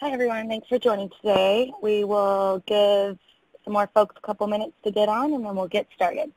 Hi, everyone. Thanks for joining today. We will give some more folks a couple minutes to get on, and then we'll get started.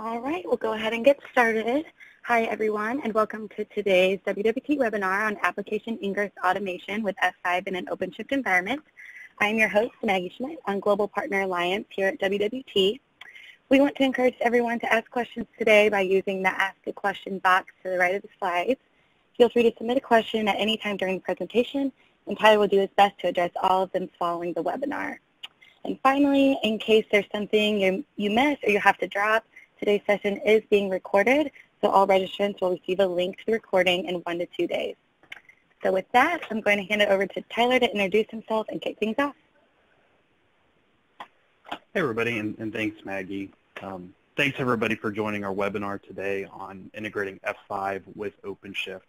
All right, we'll go ahead and get started. Hi, everyone, and welcome to today's WWT webinar on application ingress automation with F5 in an OpenShift environment. I'm your host, Maggie Schmidt on Global Partner Alliance here at WWT. We want to encourage everyone to ask questions today by using the Ask a Question box to the right of the slides. Feel free to submit a question at any time during the presentation, and Tyler will do his best to address all of them following the webinar. And finally, in case there's something you, you miss or you have to drop, Today's session is being recorded, so all registrants will receive a link to the recording in one to two days. So with that, I'm going to hand it over to Tyler to introduce himself and kick things off. Hey everybody, and, and thanks Maggie. Um, thanks everybody for joining our webinar today on integrating F5 with OpenShift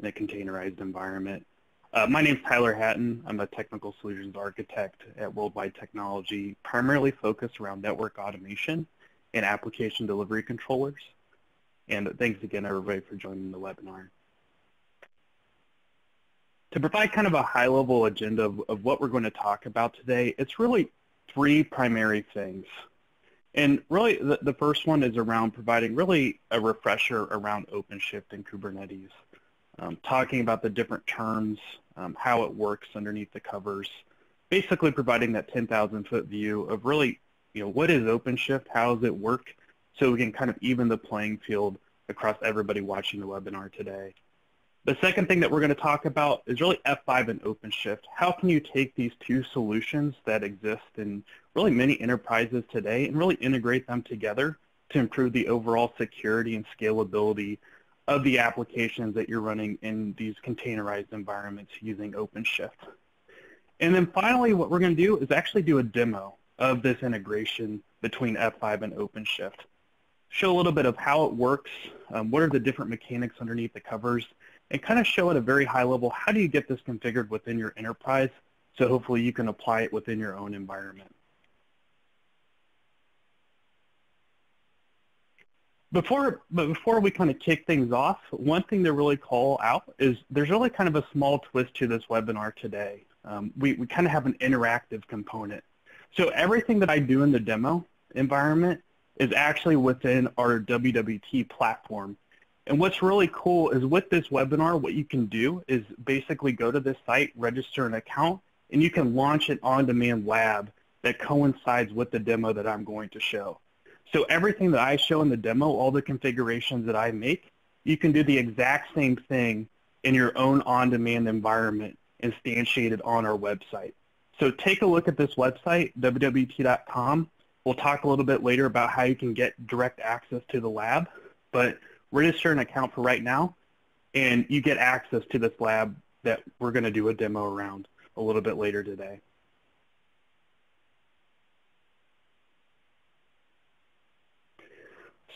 in a containerized environment. Uh, my name is Tyler Hatton. I'm a technical solutions architect at Worldwide Technology, primarily focused around network automation and application delivery controllers. And thanks again, everybody, for joining the webinar. To provide kind of a high-level agenda of, of what we're going to talk about today, it's really three primary things. And really, the, the first one is around providing really a refresher around OpenShift and Kubernetes, um, talking about the different terms, um, how it works underneath the covers, basically providing that 10,000-foot view of really you know, what is OpenShift? How does it work? So we can kind of even the playing field across everybody watching the webinar today. The second thing that we're going to talk about is really F5 and OpenShift. How can you take these two solutions that exist in really many enterprises today and really integrate them together to improve the overall security and scalability of the applications that you're running in these containerized environments using OpenShift. And then finally, what we're going to do is actually do a demo of this integration between F5 and OpenShift. Show a little bit of how it works, um, what are the different mechanics underneath the covers, and kind of show at a very high level how do you get this configured within your enterprise so hopefully you can apply it within your own environment. before, but before we kind of kick things off, one thing to really call out is there's really kind of a small twist to this webinar today. Um, we, we kind of have an interactive component. So everything that I do in the demo environment is actually within our WWT platform. And what's really cool is with this webinar, what you can do is basically go to this site, register an account, and you can launch an on-demand lab that coincides with the demo that I'm going to show. So everything that I show in the demo, all the configurations that I make, you can do the exact same thing in your own on-demand environment instantiated on our website. So take a look at this website, wwt.com. We'll talk a little bit later about how you can get direct access to the lab, but register an account for right now, and you get access to this lab that we're going to do a demo around a little bit later today.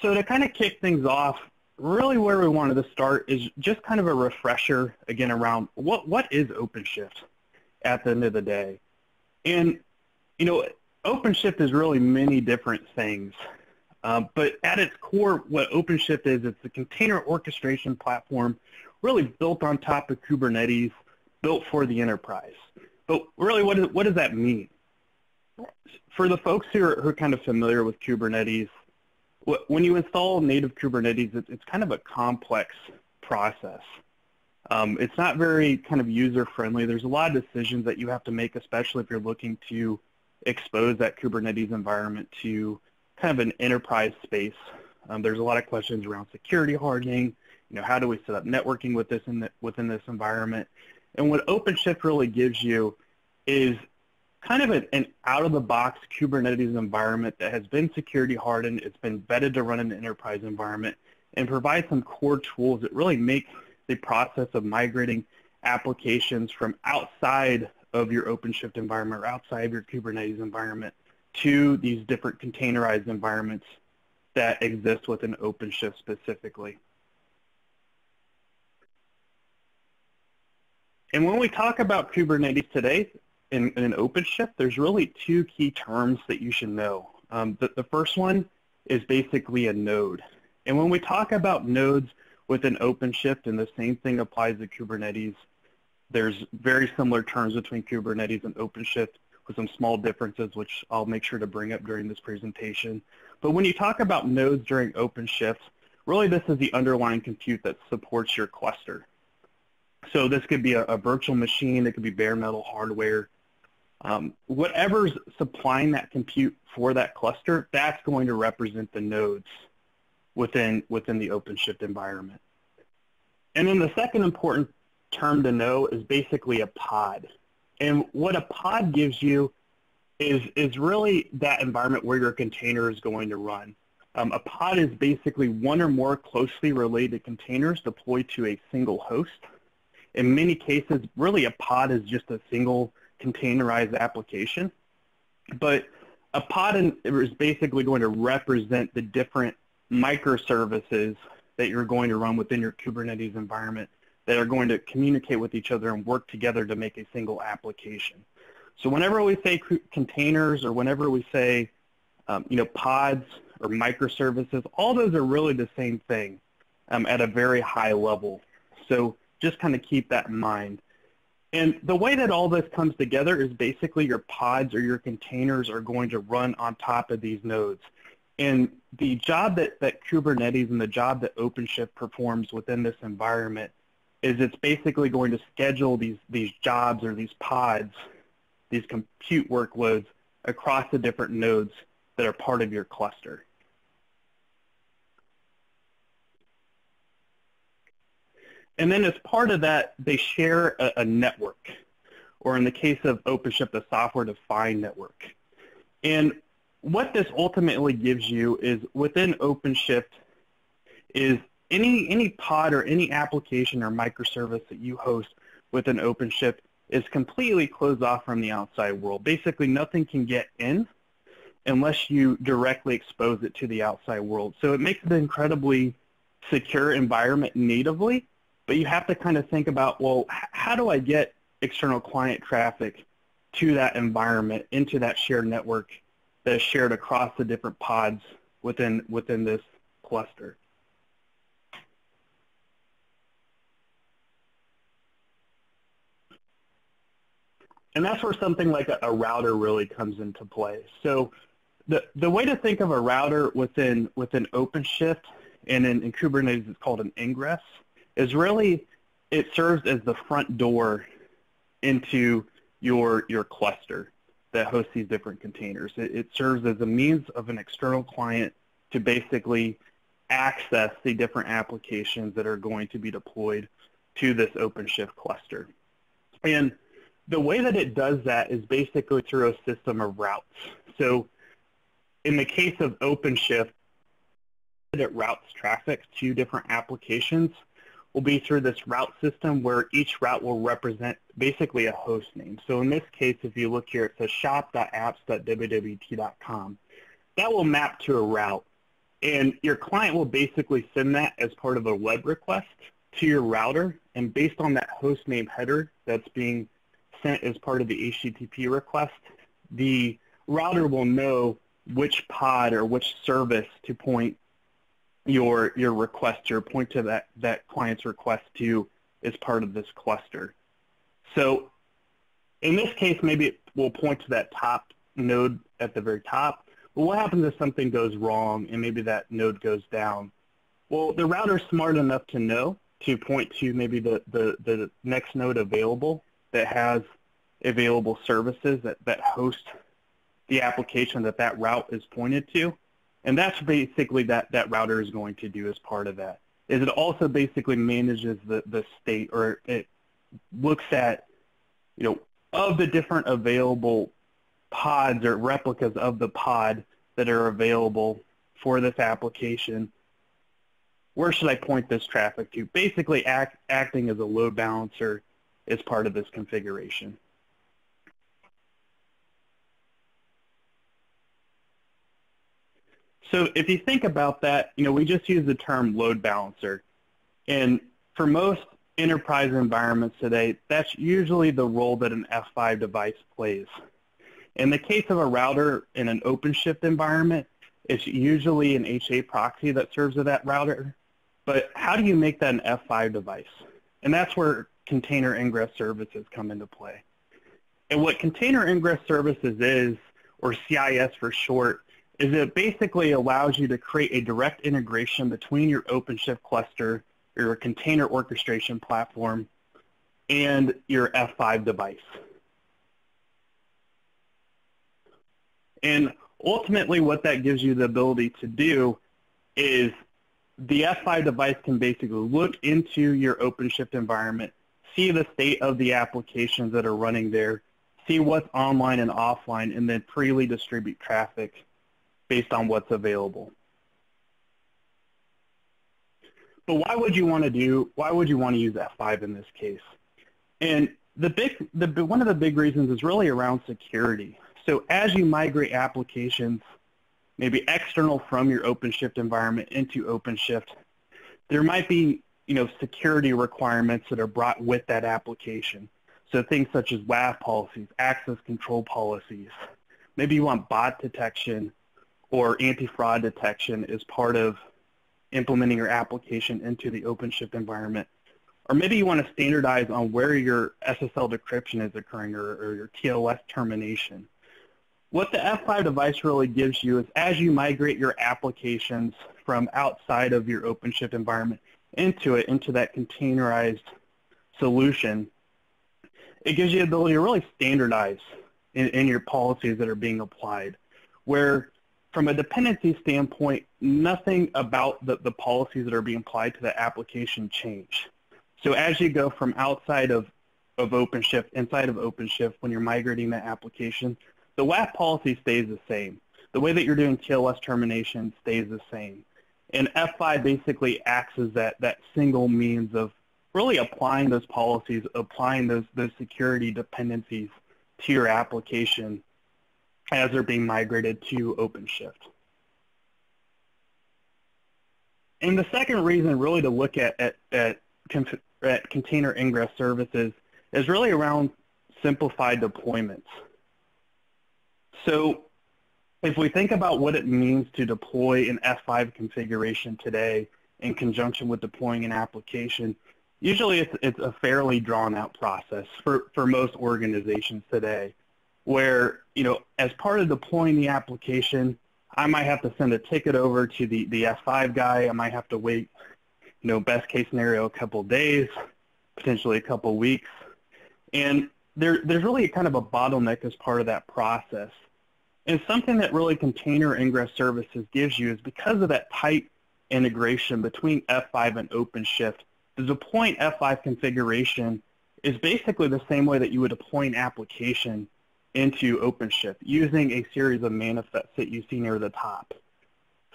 So to kind of kick things off, really where we wanted to start is just kind of a refresher again around what what is OpenShift at the end of the day. And you know, OpenShift is really many different things. Um, but at its core, what OpenShift is, it's a container orchestration platform really built on top of Kubernetes, built for the enterprise. But really, what, is, what does that mean? For the folks who are, who are kind of familiar with Kubernetes, when you install native Kubernetes, it's kind of a complex process. Um, it's not very kind of user-friendly. There's a lot of decisions that you have to make, especially if you're looking to expose that Kubernetes environment to kind of an enterprise space. Um, there's a lot of questions around security hardening. You know, how do we set up networking with this in the, within this environment? And what OpenShift really gives you is kind of an, an out-of-the-box Kubernetes environment that has been security hardened. It's been vetted to run in an enterprise environment and provide some core tools that really make the process of migrating applications from outside of your OpenShift environment or outside of your Kubernetes environment to these different containerized environments that exist within OpenShift specifically. And when we talk about Kubernetes today, in, in OpenShift, there's really two key terms that you should know. Um, the, the first one is basically a node. And when we talk about nodes within OpenShift, and the same thing applies to Kubernetes, there's very similar terms between Kubernetes and OpenShift with some small differences, which I'll make sure to bring up during this presentation. But when you talk about nodes during OpenShift, really this is the underlying compute that supports your cluster. So this could be a, a virtual machine, it could be bare metal hardware, um, whatever's supplying that compute for that cluster, that's going to represent the nodes within, within the OpenShift environment. And then the second important term to know is basically a pod. And what a pod gives you is, is really that environment where your container is going to run. Um, a pod is basically one or more closely related containers deployed to a single host. In many cases, really a pod is just a single containerized application. But a pod is basically going to represent the different microservices that you're going to run within your Kubernetes environment that are going to communicate with each other and work together to make a single application. So whenever we say containers or whenever we say um, you know, pods or microservices, all those are really the same thing um, at a very high level. So just kind of keep that in mind. And the way that all this comes together is basically your pods or your containers are going to run on top of these nodes. And the job that, that Kubernetes and the job that OpenShift performs within this environment is it's basically going to schedule these, these jobs or these pods, these compute workloads across the different nodes that are part of your cluster. And then as part of that, they share a, a network, or in the case of OpenShift, a software-defined network. And what this ultimately gives you is within OpenShift is any, any pod or any application or microservice that you host within OpenShift is completely closed off from the outside world. Basically, nothing can get in unless you directly expose it to the outside world. So it makes it an incredibly secure environment natively, but you have to kind of think about, well, how do I get external client traffic to that environment, into that shared network that is shared across the different pods within, within this cluster. And that's where something like a, a, router really comes into play. So the, the way to think of a router within, within OpenShift and in, in Kubernetes it's called an ingress is really it serves as the front door into your, your cluster that hosts these different containers. It, it serves as a means of an external client to basically access the different applications that are going to be deployed to this OpenShift cluster. And the way that it does that is basically through a system of routes. So in the case of OpenShift, it routes traffic to different applications will be through this route system where each route will represent basically a host name. So in this case, if you look here, it says shop.apps.wwt.com. That will map to a route. And your client will basically send that as part of a web request to your router. And based on that host name header that's being sent as part of the HTTP request, the router will know which pod or which service to point your your request or point to that, that client's request to as part of this cluster. So in this case, maybe it will point to that top node at the very top. But what happens if something goes wrong and maybe that node goes down? Well, the router's smart enough to know to point to maybe the, the, the next node available that has available services that, that host the application that that route is pointed to. And that's basically that that router is going to do as part of that. Is it also basically manages the, the state or it looks at, you know, of the different available pods or replicas of the pod that are available for this application, where should I point this traffic to? Basically act, acting as a load balancer as part of this configuration. So if you think about that, you know, we just use the term load balancer. And for most enterprise environments today, that's usually the role that an F5 device plays. In the case of a router in an OpenShift environment, it's usually an HA proxy that serves as that router. But how do you make that an F5 device? And that's where container ingress services come into play. And what container ingress services is, or CIS for short, is it basically allows you to create a direct integration between your OpenShift cluster, your container orchestration platform, and your F5 device. And ultimately what that gives you the ability to do is the F5 device can basically look into your OpenShift environment, see the state of the applications that are running there, see what's online and offline, and then freely distribute traffic based on what's available. But why would you want to do, why would you want to use F5 in this case? And the big, the, one of the big reasons is really around security. So as you migrate applications, maybe external from your OpenShift environment into OpenShift, there might be you know, security requirements that are brought with that application. So things such as WAF policies, access control policies. Maybe you want bot detection or anti-fraud detection as part of implementing your application into the OpenShift environment. Or maybe you want to standardize on where your SSL decryption is occurring or, or your TLS termination. What the F5 device really gives you is as you migrate your applications from outside of your OpenShift environment into it, into that containerized solution, it gives you the ability to really standardize in, in your policies that are being applied, where from a dependency standpoint, nothing about the, the policies that are being applied to the application change. So as you go from outside of, of OpenShift, inside of OpenShift, when you're migrating that application, the WAF policy stays the same. The way that you're doing TLS termination stays the same. And F5 basically acts as that, that single means of really applying those policies, applying those, those security dependencies to your application as they're being migrated to OpenShift. And the second reason really to look at, at, at, at container ingress services is really around simplified deployments. So if we think about what it means to deploy an F5 configuration today in conjunction with deploying an application, usually it's, it's a fairly drawn out process for, for most organizations today where, you know, as part of deploying the application, I might have to send a ticket over to the, the F5 guy. I might have to wait, you know, best case scenario, a couple days, potentially a couple weeks. And there, there's really kind of a bottleneck as part of that process. And something that really container ingress services gives you is because of that tight integration between F5 and OpenShift, the deploying F5 configuration is basically the same way that you would deploy an application into OpenShift using a series of manifests that you see near the top.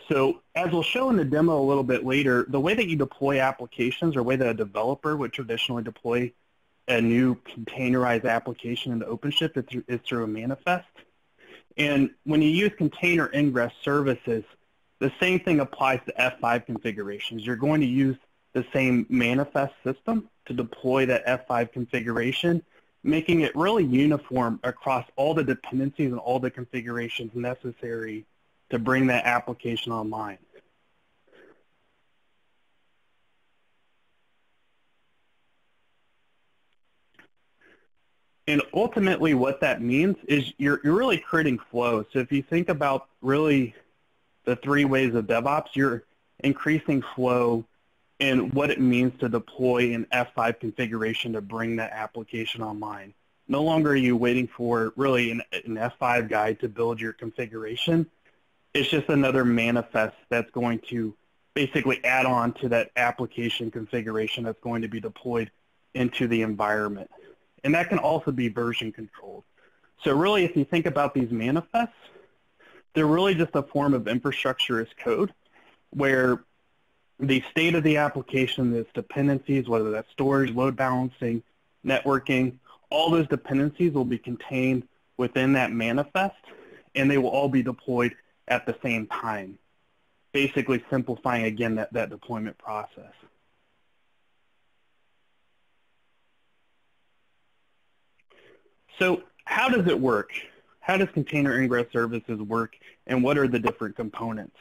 So as we'll show in the demo a little bit later, the way that you deploy applications or way that a developer would traditionally deploy a new containerized application into OpenShift is through a manifest. And when you use container ingress services, the same thing applies to F5 configurations. You're going to use the same manifest system to deploy that F5 configuration, making it really uniform across all the dependencies and all the configurations necessary to bring that application online. And ultimately what that means is you're, you're really creating flow. So if you think about really the three ways of DevOps, you're increasing flow in what it means to deploy an F5 configuration to bring that application online. No longer are you waiting for really an, an F5 guide to build your configuration. It's just another manifest that's going to basically add on to that application configuration that's going to be deployed into the environment. And that can also be version controlled. So really, if you think about these manifests, they're really just a form of infrastructure as code where the state of the application, its dependencies, whether that's storage, load balancing, networking, all those dependencies will be contained within that manifest, and they will all be deployed at the same time, basically simplifying, again, that, that deployment process. So how does it work? How does container ingress services work, and what are the different components?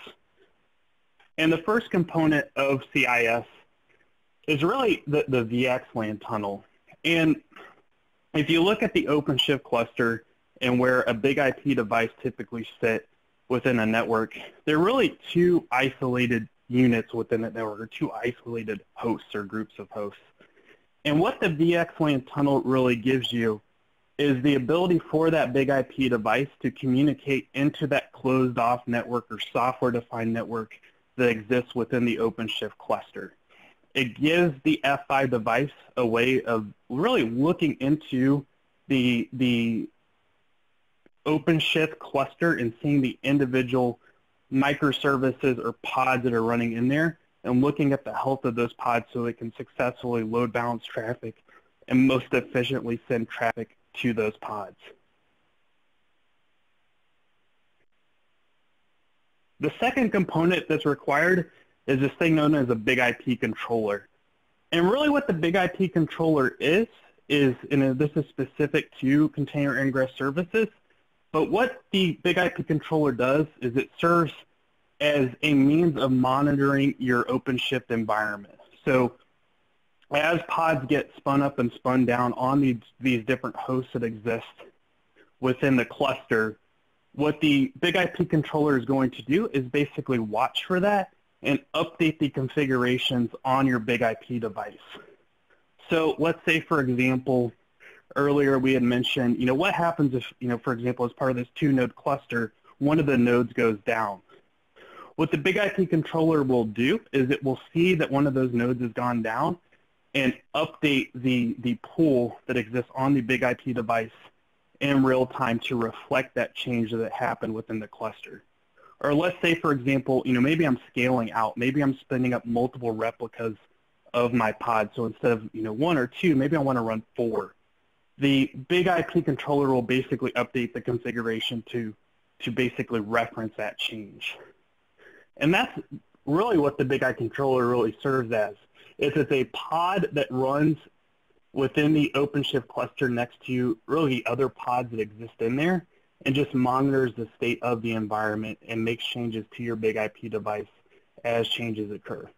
And the first component of CIS is really the, the VXLAN tunnel. And if you look at the OpenShift cluster and where a big IP device typically sit within a network, there are really two isolated units within that network, or two isolated hosts or groups of hosts. And what the VXLAN tunnel really gives you is the ability for that big IP device to communicate into that closed off network or software defined network that exists within the OpenShift cluster. It gives the F5 device a way of really looking into the, the OpenShift cluster and seeing the individual microservices or pods that are running in there and looking at the health of those pods so it can successfully load balance traffic and most efficiently send traffic to those pods. The second component that's required is this thing known as a big IP controller. And really what the big IP controller is, is, and this is specific to container ingress services, but what the big IP controller does is it serves as a means of monitoring your OpenShift environment. So as pods get spun up and spun down on these, these different hosts that exist within the cluster, what the big IP controller is going to do is basically watch for that and update the configurations on your big IP device. So let's say, for example, earlier we had mentioned, you know, what happens if, you know, for example, as part of this two-node cluster, one of the nodes goes down. What the big IP controller will do is it will see that one of those nodes has gone down and update the, the pool that exists on the big IP device in real time to reflect that change that happened within the cluster. Or let's say, for example, you know, maybe I'm scaling out. Maybe I'm spinning up multiple replicas of my pod. So instead of, you know, one or two, maybe I want to run four. The big IP controller will basically update the configuration to, to basically reference that change. And that's really what the big IP controller really serves as. It's, it's a pod that runs within the OpenShift cluster next to you really other pods that exist in there. and just monitors the state of the environment and makes changes to your big IP device as changes occur.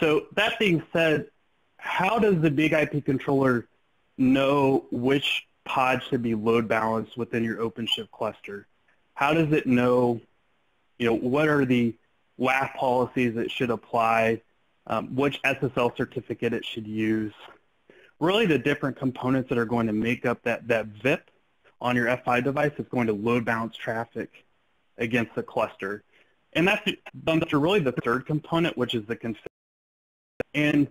So that being said, how does the big IP controller know which pod should be load balanced within your OpenShift cluster? How does it know, you know, what are the WAF policies that should apply, um, which SSL certificate it should use, really the different components that are going to make up that, that VIP on your F5 device is going to load balance traffic against the cluster. And that's through really the third component, which is the config. And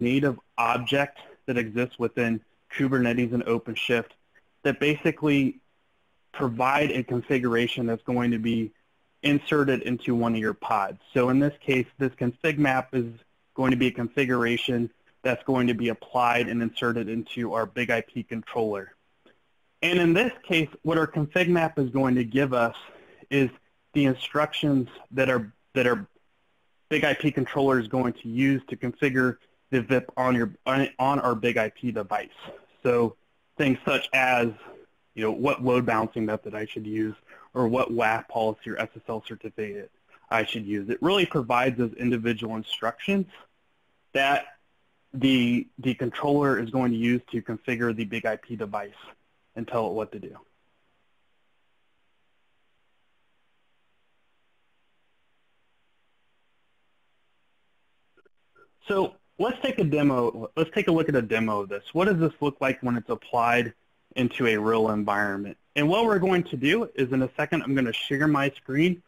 native object that exists within Kubernetes and OpenShift that basically provide a configuration that's going to be inserted into one of your pods. So in this case, this config map is going to be a configuration that's going to be applied and inserted into our big IP controller. And in this case, what our config map is going to give us is the instructions that our, that our big IP controller is going to use to configure the VIP on, your, on our big IP device. So things such as you know, what load balancing method I should use or what WAF policy or SSL certificate I should use. It really provides those individual instructions that the, the controller is going to use to configure the big IP device and tell it what to do. So let's take a demo. Let's take a look at a demo of this. What does this look like when it's applied into a real environment. And what we're going to do is in a second, I'm going to share my screen.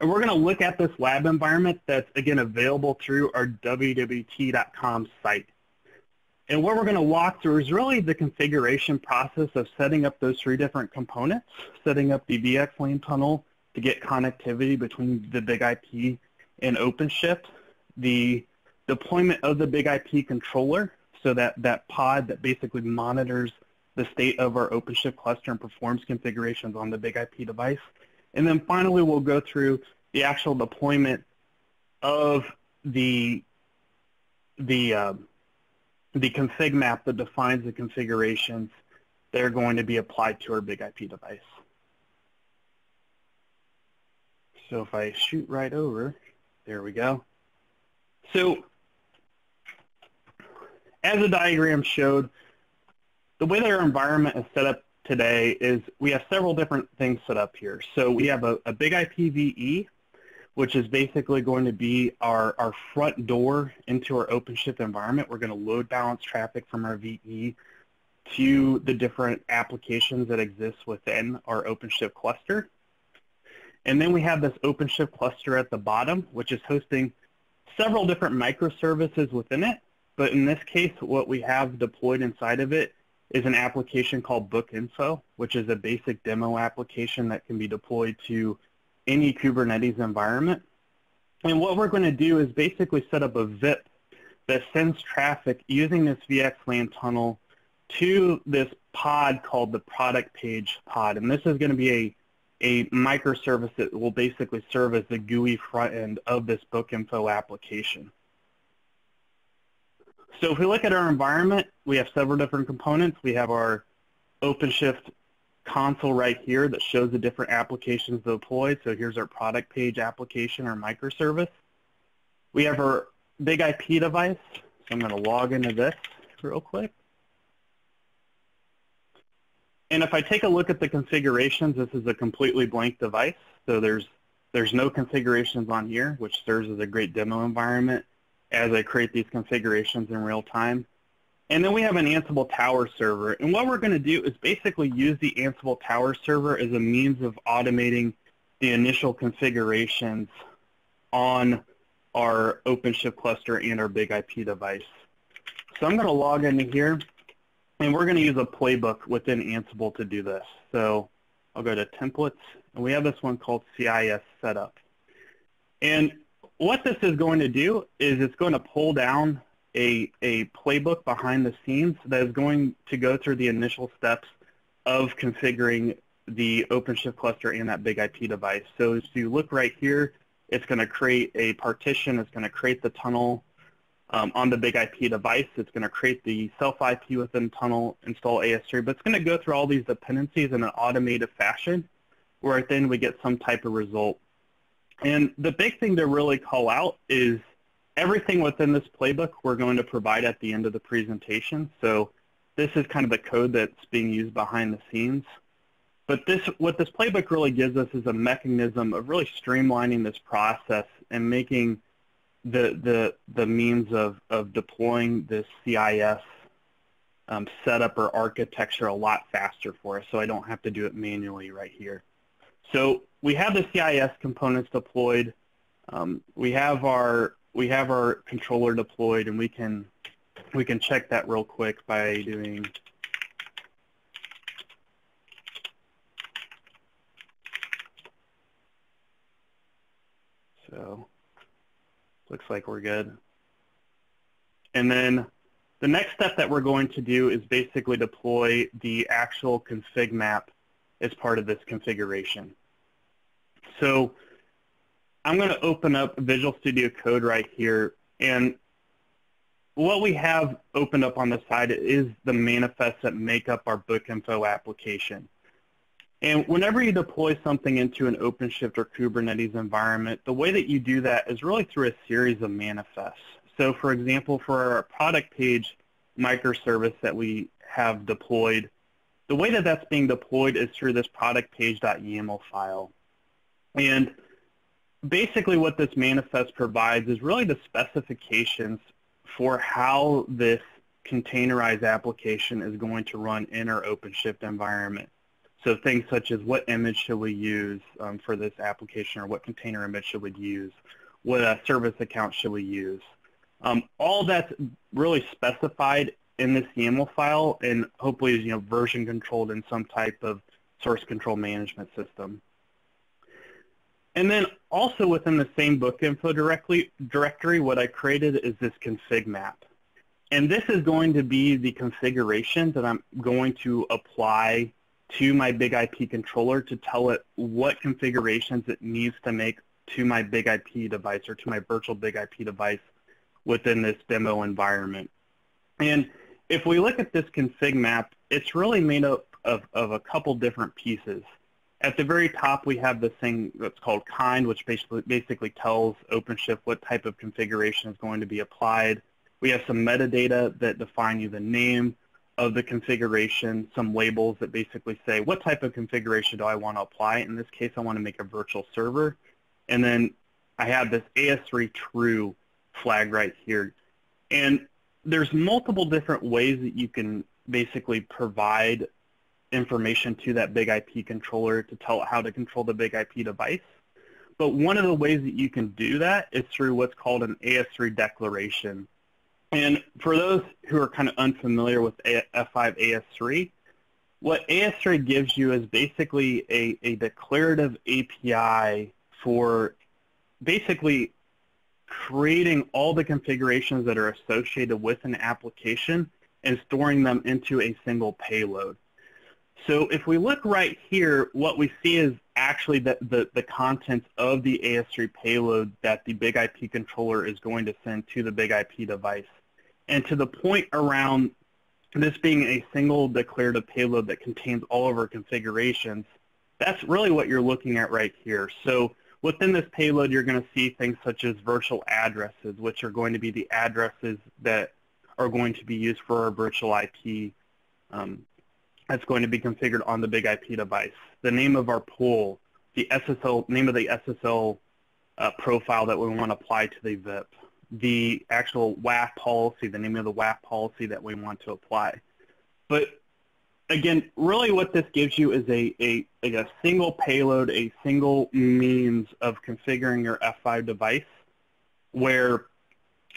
And we're going to look at this lab environment that's, again, available through our wwt.com site. And what we're going to walk through is really the configuration process of setting up those three different components, setting up the VXLAN tunnel to get connectivity between the big IP and OpenShift, the deployment of the big IP controller, so that, that pod that basically monitors the state of our OpenShift cluster and performs configurations on the big IP device. And then finally, we'll go through the actual deployment of the, the, uh, the config map that defines the configurations that are going to be applied to our big IP device. So if I shoot right over, there we go. So as the diagram showed, the way that our environment is set up today is we have several different things set up here. So we have a, a big IPVE, which is basically going to be our, our front door into our OpenShift environment. We're going to load balance traffic from our VE to the different applications that exist within our OpenShift cluster. And then we have this OpenShift cluster at the bottom, which is hosting several different microservices within it. But in this case, what we have deployed inside of it is an application called BookInfo, which is a basic demo application that can be deployed to any Kubernetes environment. And what we're going to do is basically set up a VIP that sends traffic using this VXLAN tunnel to this pod called the product page pod. And this is going to be a, a microservice that will basically serve as the GUI front end of this BookInfo application. So if we look at our environment, we have several different components. We have our OpenShift console right here that shows the different applications deployed. So here's our product page application, our microservice. We have our big IP device. So I'm going to log into this real quick. And if I take a look at the configurations, this is a completely blank device. So there's, there's no configurations on here, which serves as a great demo environment as I create these configurations in real time. And then we have an Ansible Tower server. And what we're going to do is basically use the Ansible Tower server as a means of automating the initial configurations on our OpenShift cluster and our big IP device. So I'm going to log into here, and we're going to use a playbook within Ansible to do this. So I'll go to templates, and we have this one called CIS setup. And what this is going to do is it's going to pull down a, a playbook behind the scenes that is going to go through the initial steps of configuring the OpenShift cluster and that big IP device. So if you look right here, It's going to create a partition. It's going to create the tunnel um, on the big IP device. It's going to create the self IP within tunnel, install AS3, but it's going to go through all these dependencies in an automated fashion where then we get some type of result. And the big thing to really call out is everything within this playbook we're going to provide at the end of the presentation. So this is kind of the code that's being used behind the scenes. But this, what this playbook really gives us is a mechanism of really streamlining this process and making the the the means of of deploying this CIS um, setup or architecture a lot faster for us, so I don't have to do it manually right here. So we have the CIS components deployed. Um, we have our we have our controller deployed, and we can we can check that real quick by doing so looks like we're good. And then the next step that we're going to do is basically deploy the actual config map as part of this configuration. So I'm going to open up Visual Studio Code right here. And what we have opened up on the side is the manifests that make up our book info application. And whenever you deploy something into an OpenShift or Kubernetes environment, the way that you do that is really through a series of manifests. So for example, for our product page microservice that we have deployed, the way that that's being deployed is through this product page.yaml file. And basically what this manifest provides is really the specifications for how this containerized application is going to run in our OpenShift environment. So things such as what image should we use um, for this application or what container image should we use? What uh, service account should we use? Um, all that's really specified in this YAML file and hopefully is you know, version controlled in some type of source control management system. And then also within the same book info directly, directory, what I created is this config map. And this is going to be the configuration that I'm going to apply to my big IP controller to tell it what configurations it needs to make to my big IP device or to my virtual big IP device within this demo environment. And if we look at this config map, it's really made up of, of a couple different pieces. At the very top, we have this thing that's called kind, which basically, basically tells OpenShift what type of configuration is going to be applied. We have some metadata that define you the name, of the configuration some labels that basically say what type of configuration do I want to apply. In this case, I want to make a virtual server. And then I have this AS3 true flag right here. And there's multiple different ways that you can basically provide information to that big IP controller to tell it how to control the big IP device. But one of the ways that you can do that is through what's called an AS3 declaration. And for those who are kind of unfamiliar with F5 AS3, what AS3 gives you is basically a, a declarative API for basically creating all the configurations that are associated with an application and storing them into a single payload. So if we look right here, what we see is actually the, the, the contents of the AS3 payload that the big IP controller is going to send to the big IP device. And to the point around this being a single declarative payload that contains all of our configurations, that's really what you're looking at right here. So within this payload, you're going to see things such as virtual addresses, which are going to be the addresses that are going to be used for our virtual IP um, that's going to be configured on the big IP device. The name of our pool, the SSL, name of the SSL uh, profile that we want to apply to the VIP the actual WAF policy, the name of the WAF policy that we want to apply. But again, really what this gives you is a, a, a single payload, a single means of configuring your F5 device where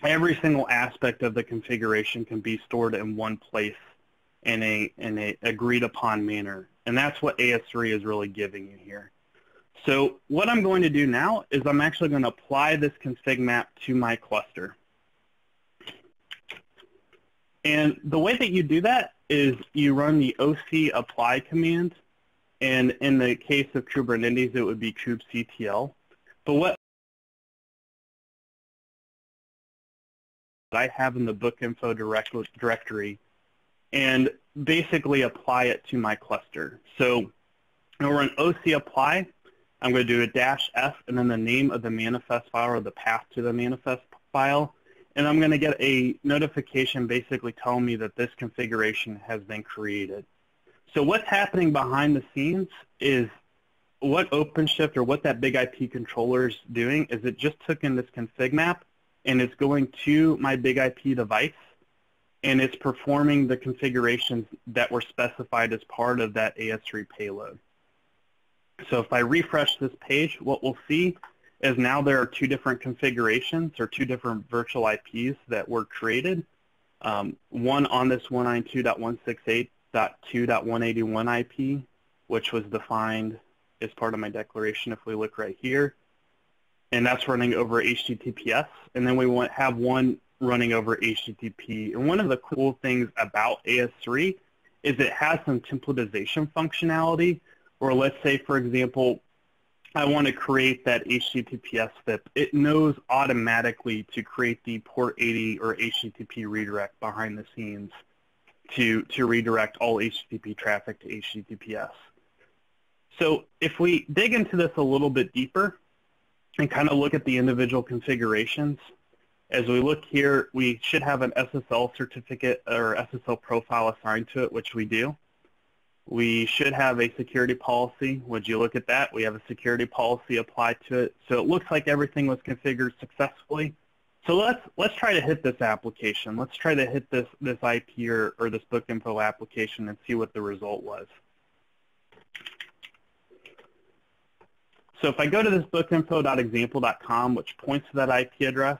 every single aspect of the configuration can be stored in one place in a in a agreed upon manner. And that's what AS3 is really giving you here. So what I'm going to do now is I'm actually going to apply this config map to my cluster. And the way that you do that is you run the OC apply command, and in the case of Kubernetes, it would be kubectl. But what I have in the book info directory and basically apply it to my cluster. So over in OC apply, I'm going to do a dash F and then the name of the manifest file or the path to the manifest file. And I'm going to get a notification basically telling me that this configuration has been created. So what's happening behind the scenes is what OpenShift or what that big IP controller is doing is it just took in this config map and it's going to my big IP device and it's performing the configurations that were specified as part of that AS3 payload. So if I refresh this page, what we'll see is now there are two different configurations or two different virtual IPs that were created. Um, one on this 192.168.2.181 IP, which was defined as part of my declaration if we look right here. And that's running over HTTPS. And then we want have one running over HTTP. And one of the cool things about AS3 is it has some templatization functionality, or let's say, for example, I want to create that HTTPS VIP. It knows automatically to create the port 80 or HTTP redirect behind the scenes to, to redirect all HTTP traffic to HTTPS. So if we dig into this a little bit deeper and kind of look at the individual configurations, as we look here, we should have an SSL certificate or SSL profile assigned to it, which we do. We should have a security policy. Would you look at that? We have a security policy applied to it. So it looks like everything was configured successfully. So let's let's try to hit this application. Let's try to hit this this IP or, or this book info application and see what the result was. So if I go to this bookinfo.example.com, which points to that IP address,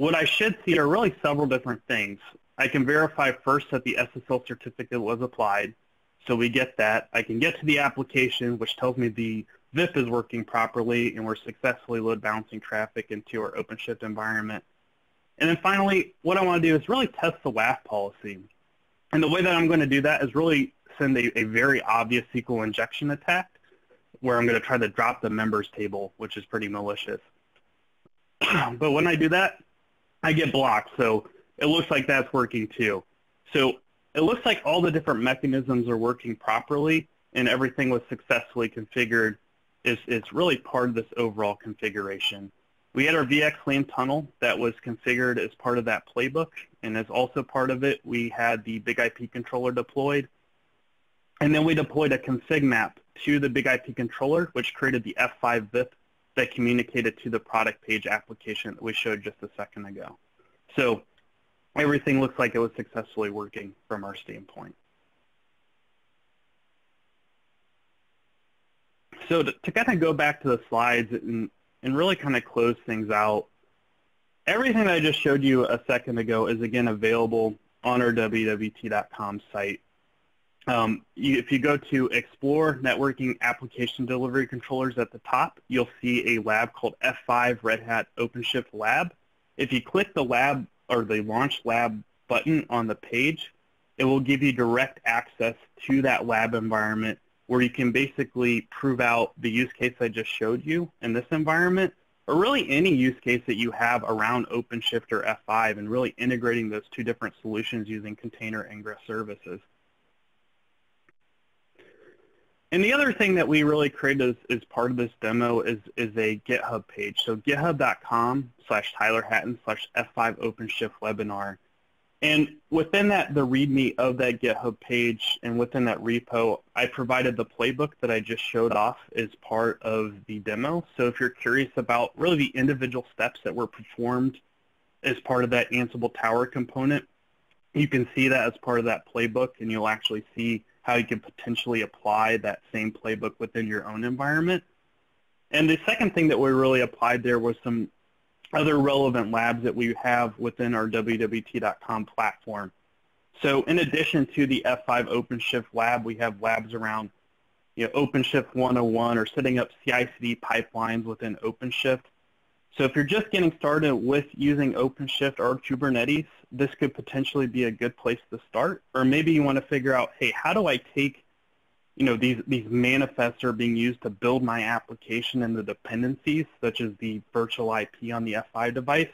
what I should see are really several different things. I can verify first that the SSL certificate was applied, so we get that. I can get to the application, which tells me the VIP is working properly and we're successfully load balancing traffic into our OpenShift environment. And then finally, what I want to do is really test the WAF policy. And the way that I'm going to do that is really send a, a very obvious SQL injection attack where I'm going to try to drop the members table, which is pretty malicious. but when I do that, I get blocked. So it looks like that's working too. So it looks like all the different mechanisms are working properly and everything was successfully configured. It's, it's really part of this overall configuration. We had our VXLAN tunnel that was configured as part of that playbook, and as also part of it, we had the big IP controller deployed. And then we deployed a config map to the big IP controller, which created the F5 VIP that communicated to the product page application that we showed just a second ago. So everything looks like it was successfully working from our standpoint. So to, to kind of go back to the slides and, and really kind of close things out, everything that I just showed you a second ago is again available on our WWT.com site. Um, you, if you go to Explore Networking Application Delivery Controllers at the top, you'll see a lab called F5 Red Hat OpenShift Lab. If you click the lab or the Launch Lab button on the page, it will give you direct access to that lab environment where you can basically prove out the use case I just showed you in this environment or really any use case that you have around OpenShift or F5 and really integrating those two different solutions using container ingress services. And the other thing that we really created as, as part of this demo is, is a GitHub page. So github.com slash Tyler Hatton slash F5 OpenShift webinar. And within that, the README of that GitHub page and within that repo, I provided the playbook that I just showed off as part of the demo. So if you're curious about really the individual steps that were performed as part of that Ansible Tower component, you can see that as part of that playbook and you'll actually see how you can potentially apply that same playbook within your own environment. And the second thing that we really applied there was some other relevant labs that we have within our WWT.com platform. So in addition to the F5 OpenShift lab, we have labs around you know, OpenShift 101 or setting up CI/CD pipelines within OpenShift. So if you're just getting started with using OpenShift or Kubernetes, this could potentially be a good place to start. Or maybe you want to figure out, hey, how do I take, you know, these, these manifests that are being used to build my application and the dependencies, such as the virtual IP on the F5 device.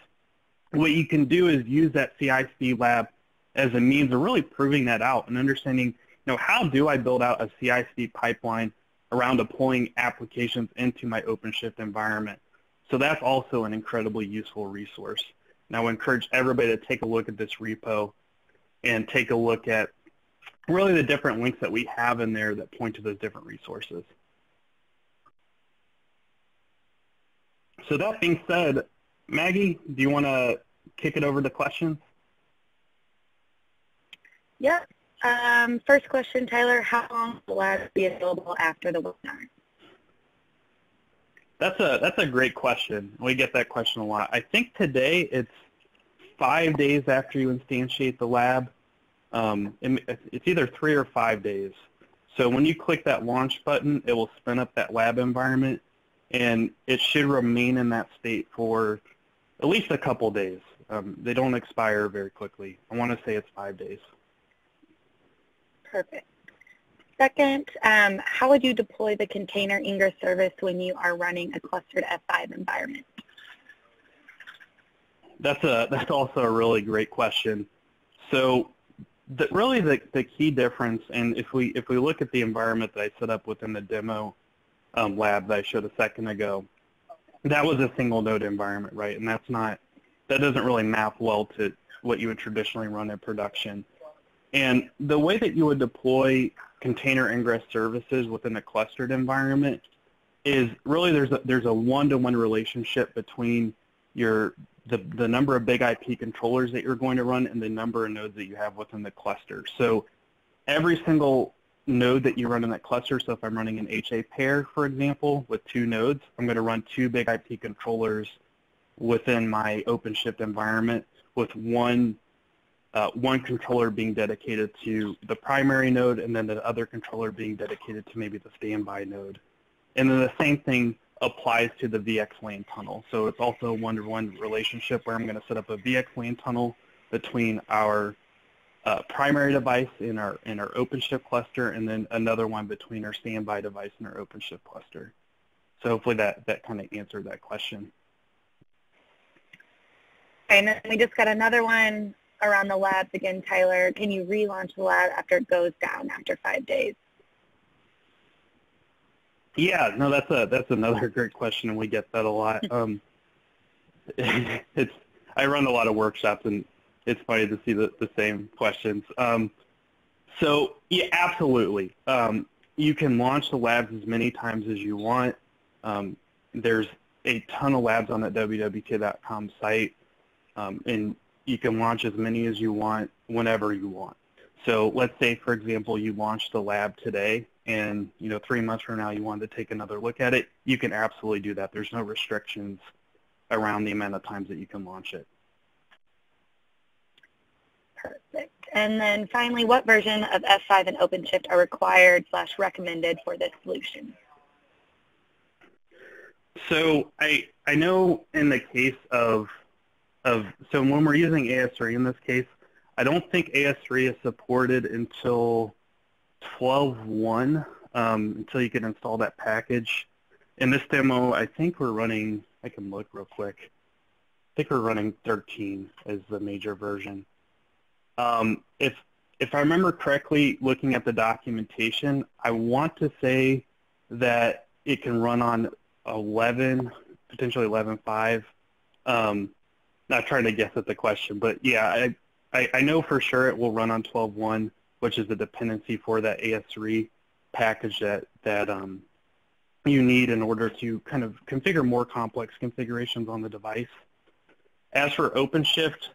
what you can do is use that CI/CD lab as a means of really proving that out and understanding, you know, how do I build out a CI/CD pipeline around deploying applications into my OpenShift environment. So that's also an incredibly useful resource. And I would encourage everybody to take a look at this repo and take a look at really the different links that we have in there that point to those different resources. So that being said, Maggie, do you want to kick it over to questions? Yep. Um, first question, Tyler, how long will labs be available after the webinar? That's a that's a great question. We get that question a lot. I think today it's five days after you instantiate the lab. Um, it's either three or five days. So when you click that launch button, it will spin up that lab environment, and it should remain in that state for at least a couple days. Um, they don't expire very quickly. I want to say it's five days. Perfect. Second, um, how would you deploy the container ingress service when you are running a clustered F5 environment? That's a that's also a really great question. So the, really the, the key difference, and if we if we look at the environment that I set up within the demo um, lab that I showed a second ago, that was a single node environment, right? And that's not that doesn't really map well to what you would traditionally run in production. And the way that you would deploy container ingress services within a clustered environment is really there's a, there's a one-to-one relationship between your the, the number of big IP controllers that you're going to run and the number of nodes that you have within the cluster. So every single node that you run in that cluster, so if I'm running an HA pair, for example, with two nodes, I'm going to run two big IP controllers within my OpenShift environment with one uh, one controller being dedicated to the primary node and then the other controller being dedicated to maybe the standby node. And then the same thing applies to the VXLAN tunnel. So it's also a one-to-one relationship where I'm going to set up a VXLAN tunnel between our uh, primary device in our in our OpenShift cluster and then another one between our standby device and our OpenShift cluster. So hopefully that, that kind of answered that question. Okay, And then we just got another one around the labs again, Tyler. Can you relaunch the lab after it goes down after five days? Yeah, no, that's a that's another great question, and we get that a lot. Um, it's I run a lot of workshops, and it's funny to see the, the same questions. Um, so yeah, absolutely. Um, you can launch the labs as many times as you want. Um, there's a ton of labs on that wwt.com site, um, and you can launch as many as you want whenever you want. So let's say, for example, you launched the lab today and you know three months from now you wanted to take another look at it, you can absolutely do that. There's no restrictions around the amount of times that you can launch it. Perfect. And then finally, what version of F5 and OpenShift are required slash recommended for this solution? So I I know in the case of of, so when we're using AS3 in this case, I don't think AS3 is supported until 12.1, um, until you can install that package. In this demo, I think we're running, I can look real quick. I think we're running 13 as the major version. Um, if, if I remember correctly, looking at the documentation, I want to say that it can run on 11, potentially 11.5. Um, not trying to guess at the question, but yeah, I, I, I know for sure it will run on 12.1, which is the dependency for that AS3 package that, that um, you need in order to kind of configure more complex configurations on the device. As for OpenShift,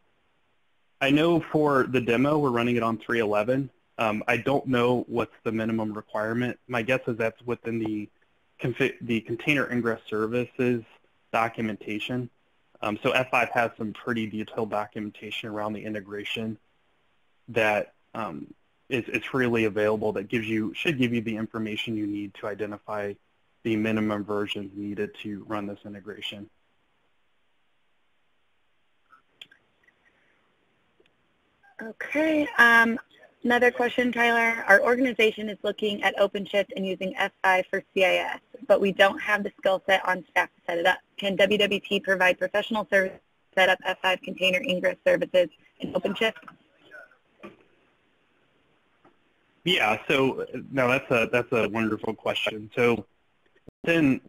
I know for the demo we're running it on 3.11. Um, I don't know what's the minimum requirement. My guess is that's within the, the container ingress services documentation. Um, so F5 has some pretty detailed documentation around the integration that um, is, is freely available that gives you should give you the information you need to identify the minimum versions needed to run this integration. Okay. Um, Another question, Tyler. Our organization is looking at OpenShift and using F5 for CIS, but we don't have the skill set on staff to set it up. Can WWT provide professional services set up F5 container ingress services in OpenShift? Yeah, so no, that's a that's a wonderful question. So then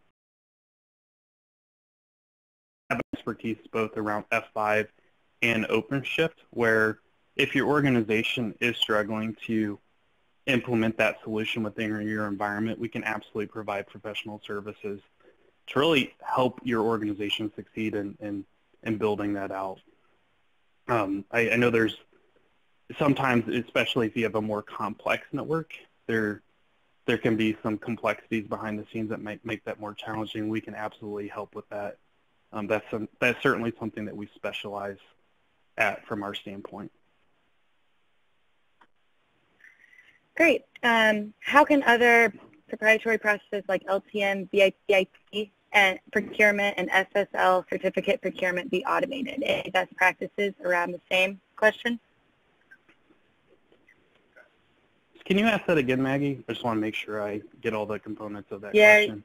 have expertise both around F5 and OpenShift, where if your organization is struggling to implement that solution within your environment, we can absolutely provide professional services to really help your organization succeed in, in, in building that out. Um, I, I know there's sometimes, especially if you have a more complex network, there there can be some complexities behind the scenes that might make that more challenging. We can absolutely help with that. Um, that's some, that's certainly something that we specialize at from our standpoint. Great. Um, how can other proprietary processes like LTM, VIP, and procurement and SSL certificate procurement be automated? Any best practices around the same question? Can you ask that again, Maggie? I just want to make sure I get all the components of that yeah. question.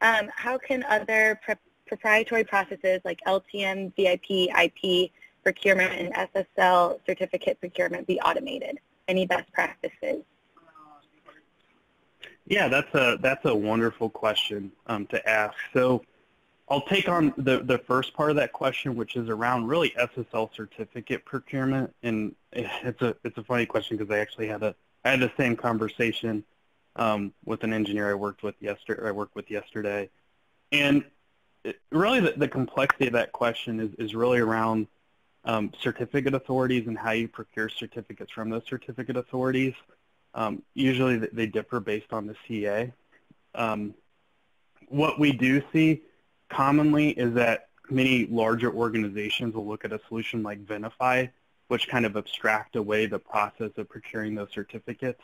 Um, how can other proprietary processes like LTM, VIP, IP, procurement, and SSL certificate procurement be automated? Any best practices? Yeah, that's a that's a wonderful question um, to ask. So I'll take on the, the first part of that question, which is around really SSL certificate procurement. And it's a it's a funny question because I actually had a I had the same conversation um, with an engineer I worked with yesterday. I worked with yesterday, and it, really the, the complexity of that question is is really around um, certificate authorities and how you procure certificates from those certificate authorities. Um, usually they differ based on the CA. Um, what we do see commonly is that many larger organizations will look at a solution like Venafi, which kind of abstract away the process of procuring those certificates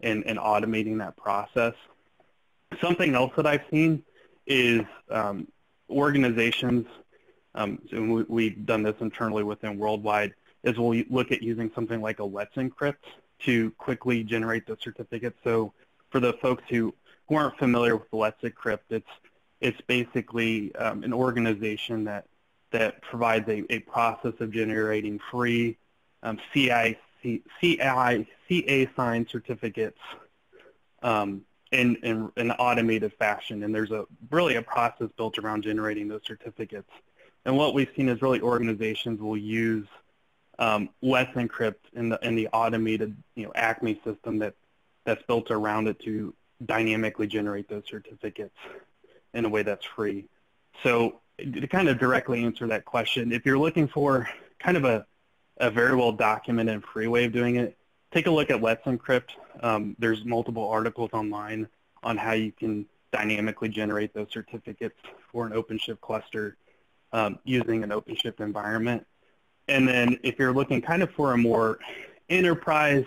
and, and automating that process. Something else that I've seen is um, organizations, um, and we, have done this internally within Worldwide, is we'll look at using something like a Let's Encrypt to quickly generate the certificates. So for the folks who, who aren't familiar with Let's Encrypt, it's it's basically um, an organization that that provides a, a process of generating free um, CI, CI, CA signed certificates um, in, in, in, an automated fashion. And there's a really a process built around generating those certificates. And what we've seen is really organizations will use um, Let's Encrypt in the, in the automated you know, ACME system that, that's built around it to dynamically generate those certificates in a way that's free. So to kind of directly answer that question, if you're looking for kind of a, a very well documented and free way of doing it, take a look at Let's Encrypt. Um, there's multiple articles online on how you can dynamically generate those certificates for an OpenShift cluster um, using an OpenShift environment. And then if you're looking kind of for a more enterprise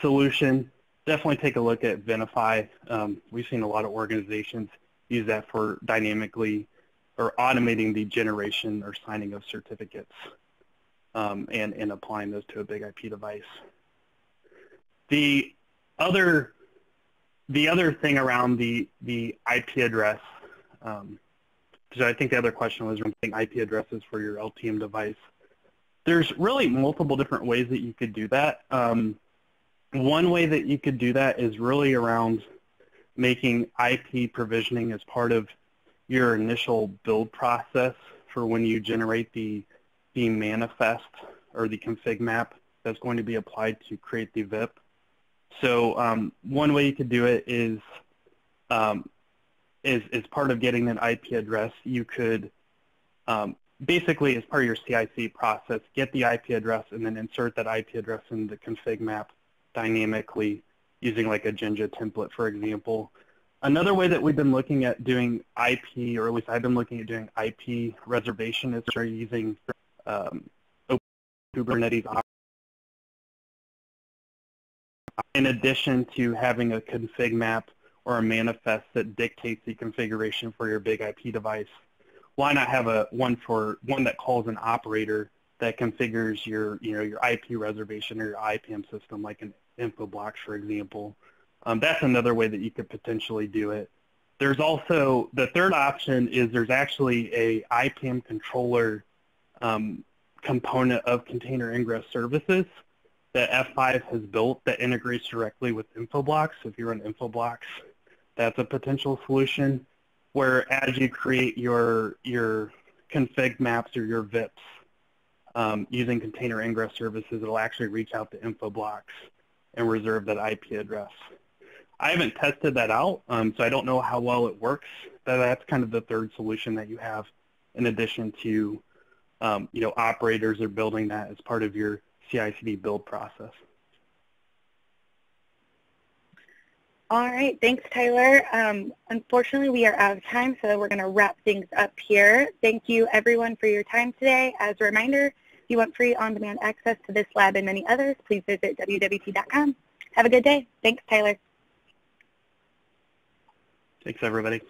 solution, definitely take a look at Venafi. Um, we've seen a lot of organizations use that for dynamically or automating the generation or signing of certificates um, and, and applying those to a big IP device. The other, the other thing around the, the IP address, um, so I think the other question was renting IP addresses for your LTM device. There's really multiple different ways that you could do that. Um, one way that you could do that is really around making IP provisioning as part of your initial build process for when you generate the, the manifest or the config map that's going to be applied to create the VIP. So um, one way you could do it is, um, is, is part of getting an IP address, you could um, basically as part of your CI/CD process, get the IP address and then insert that IP address in the config map dynamically using like a Jinja template, for example. Another way that we've been looking at doing IP, or at least I've been looking at doing IP reservation, is using um, Kubernetes in addition to having a config map or a manifest that dictates the configuration for your big IP device. Why not have a one for one that calls an operator that configures your you know your IP reservation or your IPAM system like an Infoblox, for example. Um, that's another way that you could potentially do it. there's also, the third option is there's actually a IPAM controller um, component of container ingress services that F5 has built that integrates directly with Infoblox. So If you run Infoblox, that's a potential solution where as you create your, your config maps or your VIPs um, using container ingress services, it'll actually reach out to Infoblox and reserve that IP address. I haven't tested that out, um, so I don't know how well it works. But that's kind of the third solution that you have in addition to, um, you know, operators are building that as part of your CI/CD build process. All right, thanks, Tyler. Um, unfortunately, we are out of time, so we're going to wrap things up here. Thank you, everyone, for your time today. As a reminder, if you want free on-demand access to this lab and many others, please visit wwt.com. Have a good day. Thanks, Tyler. Thanks, everybody.